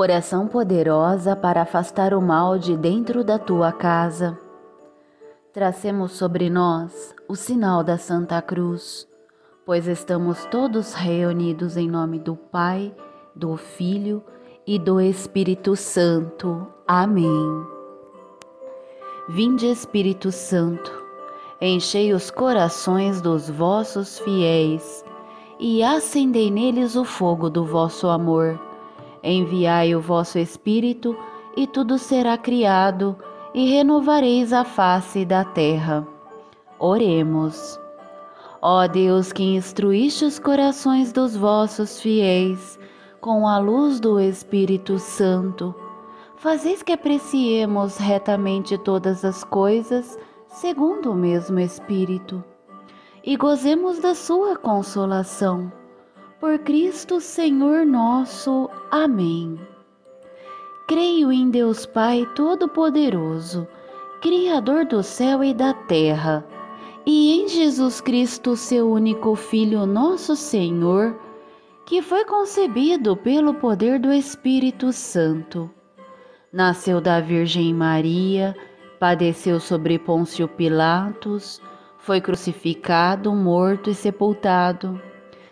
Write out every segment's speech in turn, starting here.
Oração poderosa para afastar o mal de dentro da tua casa. Tracemos sobre nós o sinal da Santa Cruz, pois estamos todos reunidos em nome do Pai, do Filho e do Espírito Santo. Amém. Vinde, Espírito Santo, enchei os corações dos vossos fiéis e acendei neles o fogo do vosso amor. Enviai o vosso Espírito, e tudo será criado, e renovareis a face da terra. Oremos. Ó Deus que instruíste os corações dos vossos fiéis com a luz do Espírito Santo, fazeis que apreciemos retamente todas as coisas segundo o mesmo Espírito e gozemos da sua consolação por Cristo Senhor nosso. Amém. Creio em Deus Pai Todo-Poderoso, Criador do céu e da terra, e em Jesus Cristo, seu único Filho, nosso Senhor, que foi concebido pelo poder do Espírito Santo. Nasceu da Virgem Maria, padeceu sobre Pôncio Pilatos, foi crucificado, morto e sepultado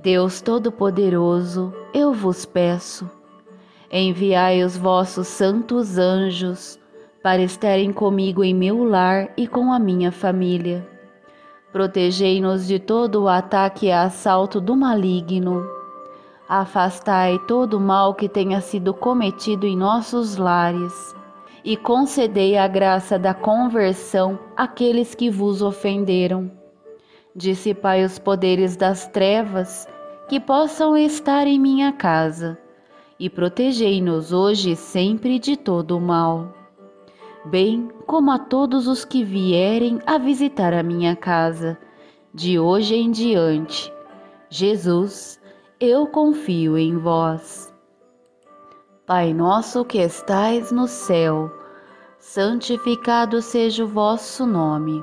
Deus Todo-Poderoso, eu vos peço, enviai os vossos santos anjos para estarem comigo em meu lar e com a minha família. Protegei-nos de todo o ataque e assalto do maligno. Afastai todo o mal que tenha sido cometido em nossos lares e concedei a graça da conversão àqueles que vos ofenderam dissipai os poderes das trevas que possam estar em minha casa, e protegei-nos hoje e sempre de todo o mal, bem como a todos os que vierem a visitar a minha casa, de hoje em diante. Jesus, eu confio em vós. Pai nosso que estais no céu, santificado seja o vosso nome.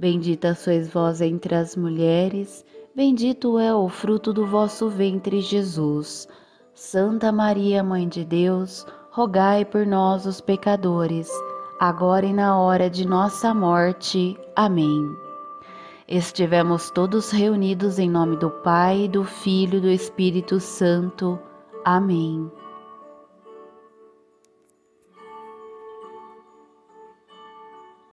Bendita sois vós entre as mulheres, bendito é o fruto do vosso ventre, Jesus. Santa Maria, Mãe de Deus, rogai por nós, os pecadores, agora e na hora de nossa morte. Amém. Estivemos todos reunidos em nome do Pai, do Filho e do Espírito Santo. Amém.